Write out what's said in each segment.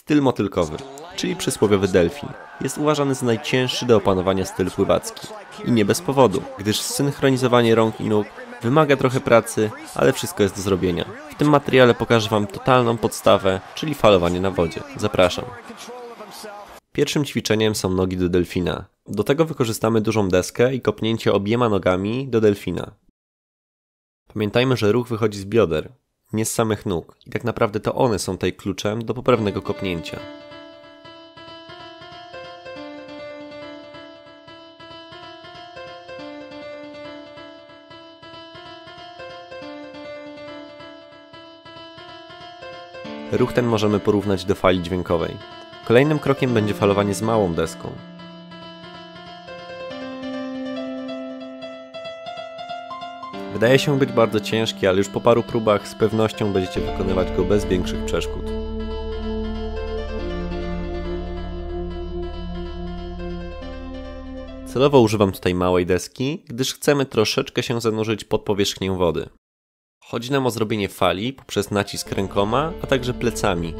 Styl motylkowy, czyli przysłowiowy delfin, jest uważany za najcięższy do opanowania styl pływacki. I nie bez powodu, gdyż synchronizowanie rąk i nóg wymaga trochę pracy, ale wszystko jest do zrobienia. W tym materiale pokażę Wam totalną podstawę, czyli falowanie na wodzie. Zapraszam. Pierwszym ćwiczeniem są nogi do delfina. Do tego wykorzystamy dużą deskę i kopnięcie obiema nogami do delfina. Pamiętajmy, że ruch wychodzi z bioder, nie z samych nóg i tak naprawdę to one są tutaj kluczem do poprawnego kopnięcia. Ruch ten możemy porównać do fali dźwiękowej. Kolejnym krokiem będzie falowanie z małą deską. Wydaje się być bardzo ciężki, ale już po paru próbach z pewnością będziecie wykonywać go bez większych przeszkód. Celowo używam tutaj małej deski, gdyż chcemy troszeczkę się zanurzyć pod powierzchnię wody. Chodzi nam o zrobienie fali poprzez nacisk rękoma, a także plecami.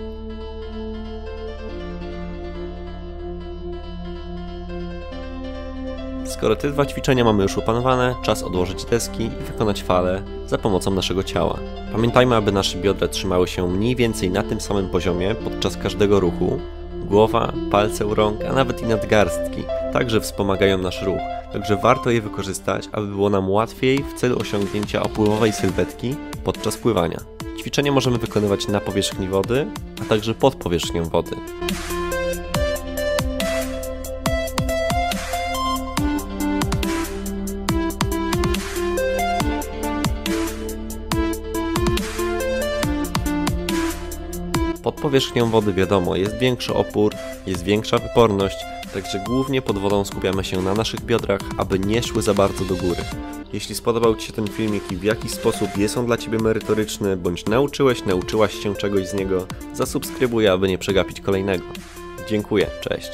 Skoro te dwa ćwiczenia mamy już opanowane, czas odłożyć deski i wykonać falę za pomocą naszego ciała. Pamiętajmy, aby nasze biodra trzymały się mniej więcej na tym samym poziomie podczas każdego ruchu. Głowa, palce u rąk, a nawet i nadgarstki także wspomagają nasz ruch, także warto je wykorzystać, aby było nam łatwiej w celu osiągnięcia opływowej sylwetki podczas pływania. Ćwiczenie możemy wykonywać na powierzchni wody, a także pod powierzchnią wody. Pod powierzchnią wody wiadomo, jest większy opór, jest większa wyporność, także głównie pod wodą skupiamy się na naszych biodrach, aby nie szły za bardzo do góry. Jeśli spodobał Ci się ten filmik i w jakiś sposób jest on dla Ciebie merytoryczny, bądź nauczyłeś, nauczyłaś się czegoś z niego, zasubskrybuj, aby nie przegapić kolejnego. Dziękuję, cześć.